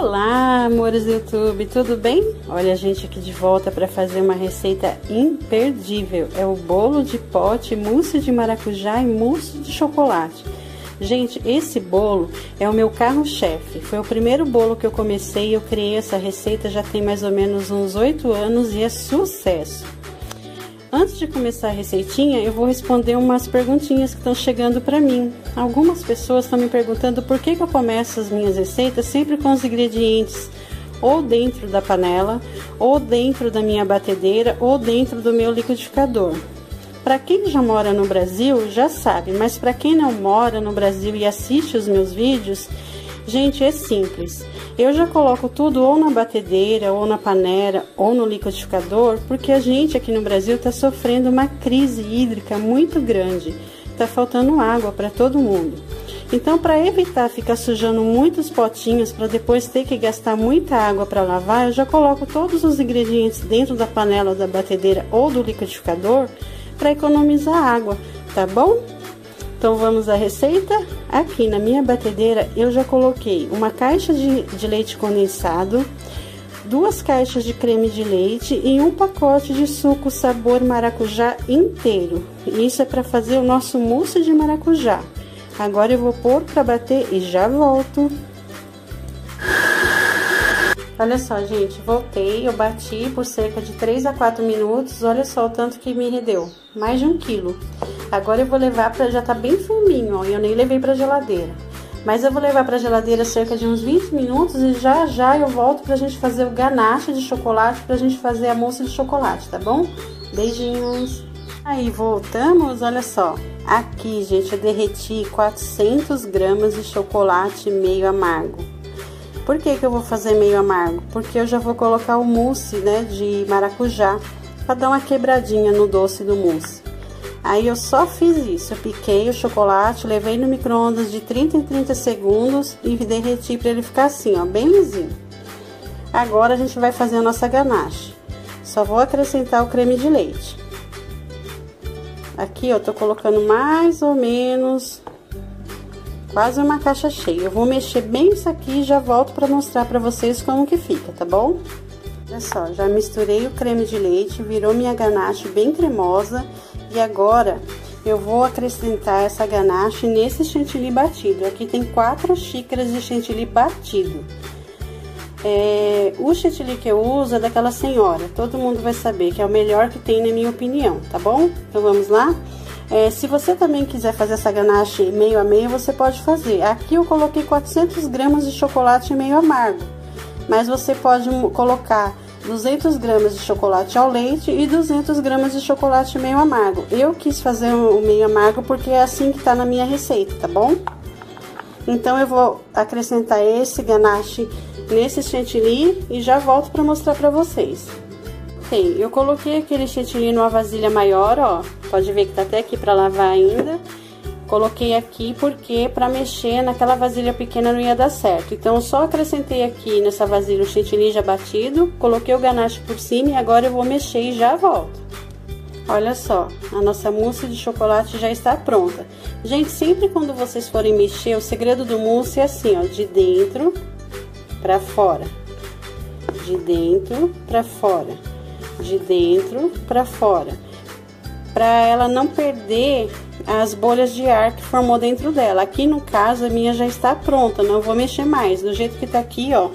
amores do YouTube, tudo bem? Olha a gente aqui de volta para fazer uma receita imperdível. É o bolo de pote, mousse de maracujá e mousse de chocolate. Gente, esse bolo é o meu carro-chefe. Foi o primeiro bolo que eu comecei, eu criei essa receita já tem mais ou menos uns 8 anos e é sucesso. Antes de começar a receitinha, eu vou responder umas perguntinhas que estão chegando para mim. Algumas pessoas estão me perguntando por que, que eu começo as minhas receitas sempre com os ingredientes ou dentro da panela, ou dentro da minha batedeira, ou dentro do meu liquidificador. Para quem já mora no Brasil, já sabe, mas para quem não mora no Brasil e assiste os meus vídeos, Gente, é simples. Eu já coloco tudo ou na batedeira, ou na panela, ou no liquidificador, porque a gente aqui no Brasil está sofrendo uma crise hídrica muito grande. Está faltando água para todo mundo. Então, para evitar ficar sujando muitos potinhos para depois ter que gastar muita água para lavar, eu já coloco todos os ingredientes dentro da panela da batedeira ou do liquidificador para economizar água, tá bom? Então vamos à receita? Aqui na minha batedeira eu já coloquei uma caixa de, de leite condensado, duas caixas de creme de leite e um pacote de suco sabor maracujá inteiro. Isso é para fazer o nosso mousse de maracujá. Agora eu vou pôr para bater e já volto. Olha só, gente, voltei, eu bati por cerca de 3 a 4 minutos, olha só o tanto que me rendeu, mais de um quilo. Agora eu vou levar para já tá bem firminho, ó, eu nem levei para geladeira. Mas eu vou levar para geladeira cerca de uns 20 minutos e já já eu volto pra gente fazer o ganache de chocolate, pra gente fazer a mousse de chocolate, tá bom? Beijinhos! Aí voltamos, olha só. Aqui, gente, eu derreti 400 gramas de chocolate meio amargo. Por que que eu vou fazer meio amargo? Porque eu já vou colocar o mousse, né, de maracujá, para dar uma quebradinha no doce do mousse. Aí eu só fiz isso, eu piquei o chocolate, levei no micro-ondas de 30 em 30 segundos e derreti para ele ficar assim, ó, bem lisinho. Agora a gente vai fazer a nossa ganache. Só vou acrescentar o creme de leite. Aqui, ó, tô colocando mais ou menos quase uma caixa cheia. Eu vou mexer bem isso aqui e já volto para mostrar para vocês como que fica, tá bom? Olha só, já misturei o creme de leite, virou minha ganache bem cremosa e agora eu vou acrescentar essa ganache nesse chantilly batido. Aqui tem quatro xícaras de chantilly batido. É, o chantilly que eu uso é daquela senhora, todo mundo vai saber que é o melhor que tem na minha opinião, tá bom? Então vamos lá? É, se você também quiser fazer essa ganache meio a meio, você pode fazer. Aqui eu coloquei 400 gramas de chocolate meio amargo, mas você pode colocar 200 gramas de chocolate ao leite e 200 gramas de chocolate meio amargo. Eu quis fazer o meio amargo porque é assim que tá na minha receita, tá bom? Então eu vou acrescentar esse ganache nesse chantilly e já volto para mostrar para vocês. Eu coloquei aquele chantilly numa vasilha maior, ó. Pode ver que tá até aqui para lavar ainda. Coloquei aqui porque para mexer naquela vasilha pequena não ia dar certo. Então, só acrescentei aqui nessa vasilha o chantilly já batido, coloquei o ganache por cima e agora eu vou mexer e já volto. Olha só, a nossa mousse de chocolate já está pronta. Gente, sempre quando vocês forem mexer, o segredo do mousse é assim, ó, de dentro para fora. De dentro para fora. De dentro para fora. Para ela não perder as bolhas de ar que formou dentro dela. Aqui no caso a minha já está pronta, não vou mexer mais. Do jeito que tá aqui, ó,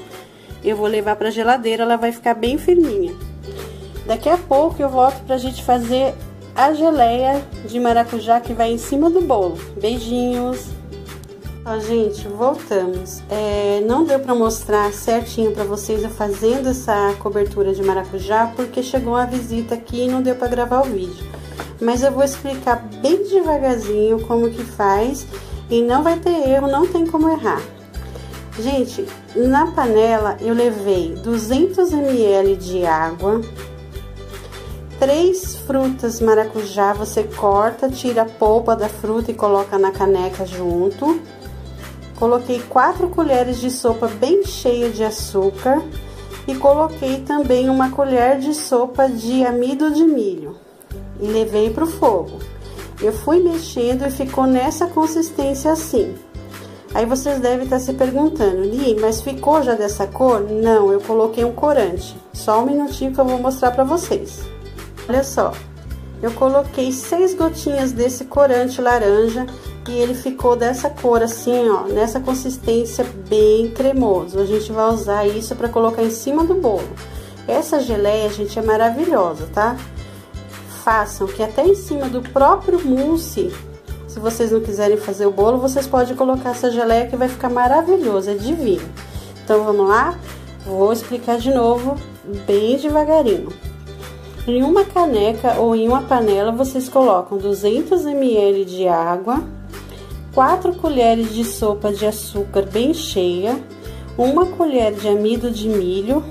eu vou levar pra geladeira, ela vai ficar bem firminha. Daqui a pouco eu volto pra gente fazer a geleia de maracujá que vai em cima do bolo. Beijinhos! Ó, gente, voltamos. É, não deu para mostrar certinho para vocês eu fazendo essa cobertura de maracujá, porque chegou uma visita aqui e não deu para gravar o vídeo mas eu vou explicar bem devagarzinho como que faz e não vai ter erro, não tem como errar. Gente, na panela eu levei 200 ml de água, três frutas maracujá, você corta, tira a polpa da fruta e coloca na caneca junto. Coloquei quatro colheres de sopa bem cheia de açúcar e coloquei também uma colher de sopa de amido de milho e levei para o fogo. Eu fui mexendo e ficou nessa consistência assim. Aí vocês devem estar se perguntando, Li, mas ficou já dessa cor? Não, eu coloquei um corante. Só um minutinho que eu vou mostrar pra vocês. Olha só, eu coloquei seis gotinhas desse corante laranja e ele ficou dessa cor assim, ó, nessa consistência bem cremoso. A gente vai usar isso para colocar em cima do bolo. Essa geleia, gente, é maravilhosa, tá? Façam que até em cima do próprio mousse se vocês não quiserem fazer o bolo, vocês podem colocar essa geleia que vai ficar maravilhoso, é divino. Então vamos lá? Vou explicar de novo, bem devagarinho. Em uma caneca ou em uma panela, vocês colocam 200 ml de água, 4 colheres de sopa de açúcar bem cheia, uma colher de amido de milho,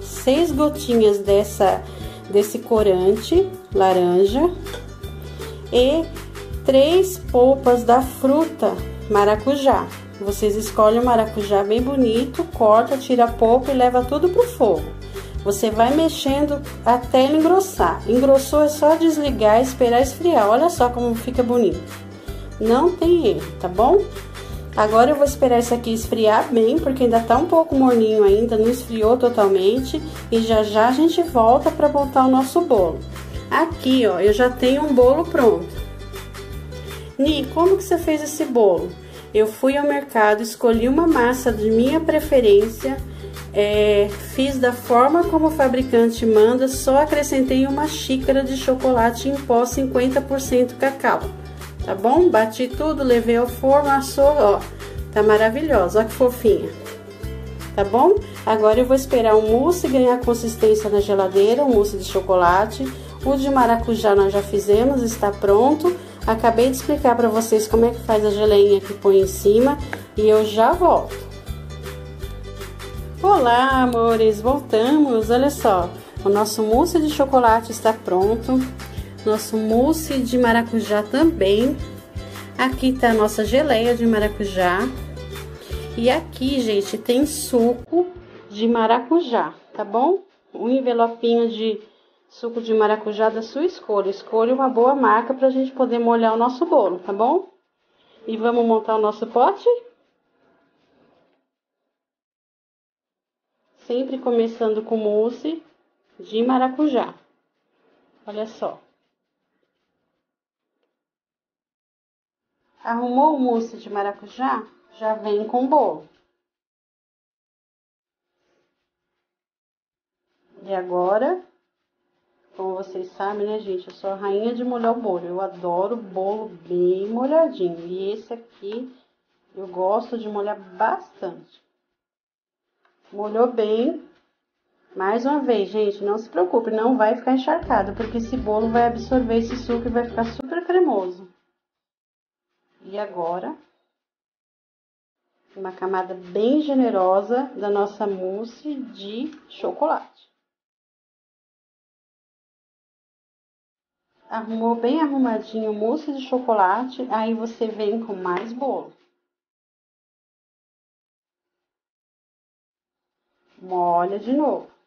6 gotinhas dessa, desse corante laranja e três polpas da fruta maracujá. Vocês escolhem o maracujá bem bonito, corta, tira a polpa e leva tudo pro fogo. Você vai mexendo até ele engrossar. Engrossou é só desligar e esperar esfriar. Olha só como fica bonito. Não tem erro, tá bom? Agora eu vou esperar isso aqui esfriar bem, porque ainda tá um pouco morninho ainda, não esfriou totalmente. E já já a gente volta para montar o nosso bolo. Aqui, ó, eu já tenho um bolo pronto. Ni, como que você fez esse bolo? Eu fui ao mercado, escolhi uma massa de minha preferência, é, fiz da forma como o fabricante manda, só acrescentei uma xícara de chocolate em pó 50% cacau, tá bom? Bati tudo, levei ao forno, assou, ó, tá maravilhosa, ó que fofinha, tá bom? Agora eu vou esperar o mousse ganhar consistência na geladeira, o mousse de chocolate, o de maracujá nós já fizemos, está pronto. Acabei de explicar para vocês como é que faz a geleinha que põe em cima e eu já volto. Olá, amores, voltamos. Olha só, o nosso mousse de chocolate está pronto. Nosso mousse de maracujá também. Aqui tá a nossa geleia de maracujá. E aqui, gente, tem suco de maracujá, tá bom? Um envelopinho de Suco de maracujá da sua escolha. Escolha uma boa marca para a gente poder molhar o nosso bolo, tá bom? E vamos montar o nosso pote? Sempre começando com mousse de maracujá. Olha só. Arrumou o mousse de maracujá? Já vem com o bolo. E agora, como vocês sabem, né, gente? Eu sou a rainha de molhar o bolo. Eu adoro bolo bem molhadinho. E esse aqui eu gosto de molhar bastante. Molhou bem. Mais uma vez, gente, não se preocupe, não vai ficar encharcado, porque esse bolo vai absorver esse suco e vai ficar super cremoso. E agora, uma camada bem generosa da nossa mousse de chocolate. arrumou bem arrumadinho mousse de chocolate, aí você vem com mais bolo. Molha de novo.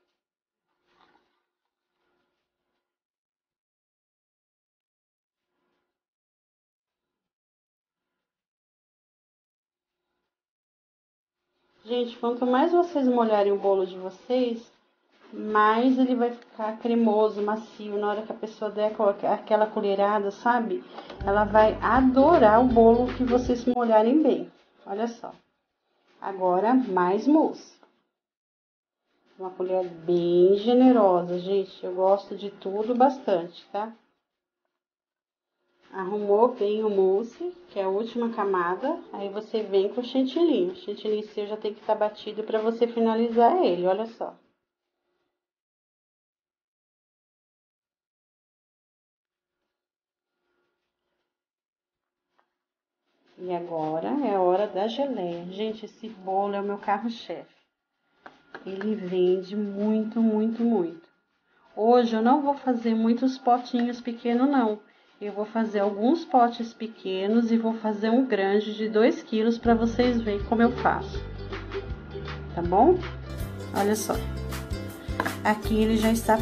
Gente, quanto mais vocês molharem o bolo de vocês, mais ele vai ficar cremoso, macio. Na hora que a pessoa der aquela colherada, sabe? Ela vai adorar o bolo que vocês molharem bem. Olha só. Agora, mais mousse. Uma colher bem generosa, gente. Eu gosto de tudo bastante, tá? Arrumou bem o mousse, que é a última camada. Aí você vem com o chantilly. O chantilly seu já tem que estar tá batido para você finalizar ele, olha só. E agora é a hora da geleia. Gente, esse bolo é o meu carro-chefe. Ele vende muito, muito, muito. Hoje eu não vou fazer muitos potinhos pequenos, não. Eu vou fazer alguns potes pequenos e vou fazer um grande de 2 quilos para vocês verem como eu faço. Tá bom? Olha só. Aqui ele já está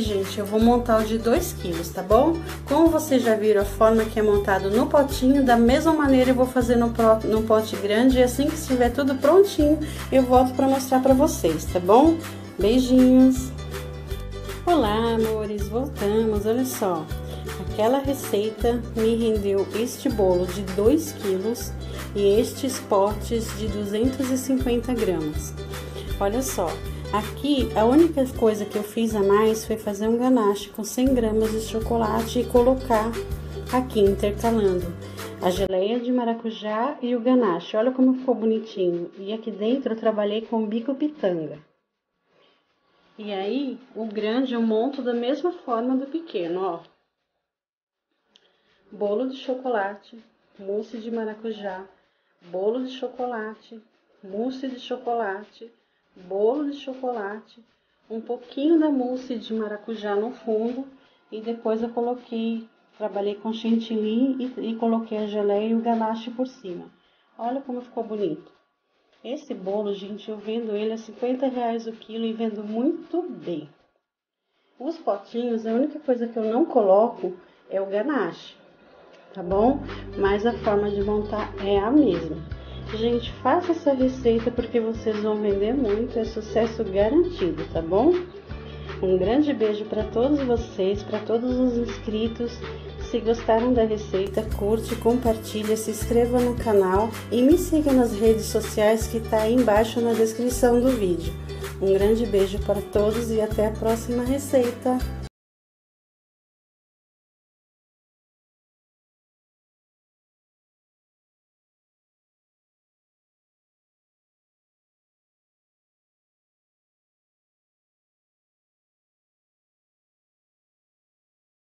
Gente, eu vou montar o de 2 quilos, tá bom? Como vocês já viram a forma que é montado no potinho, da mesma maneira eu vou fazer no, no pote grande e assim que estiver tudo prontinho, eu volto para mostrar para vocês, tá bom? Beijinhos! Olá, amores! Voltamos, olha só. Aquela receita me rendeu este bolo de 2 quilos e estes potes de 250 gramas. Olha só, Aqui, a única coisa que eu fiz a mais foi fazer um ganache com 100 gramas de chocolate e colocar aqui, intercalando a geleia de maracujá e o ganache. Olha como ficou bonitinho. E aqui dentro eu trabalhei com bico pitanga. E aí, o grande eu monto da mesma forma do pequeno, ó. Bolo de chocolate, mousse de maracujá, bolo de chocolate, mousse de chocolate, bolo de chocolate, um pouquinho da mousse de maracujá no fundo e depois eu coloquei, trabalhei com chantilly e, e coloquei a geleia e o ganache por cima. Olha como ficou bonito. Esse bolo, gente, eu vendo ele a 50 reais o quilo e vendo muito bem. Os potinhos, a única coisa que eu não coloco é o ganache, tá bom? Mas a forma de montar é a mesma. Gente, faça essa receita porque vocês vão vender muito, é sucesso garantido, tá bom? Um grande beijo para todos vocês, para todos os inscritos. Se gostaram da receita, curte, compartilha, se inscreva no canal e me siga nas redes sociais que está aí embaixo na descrição do vídeo. Um grande beijo para todos e até a próxima receita.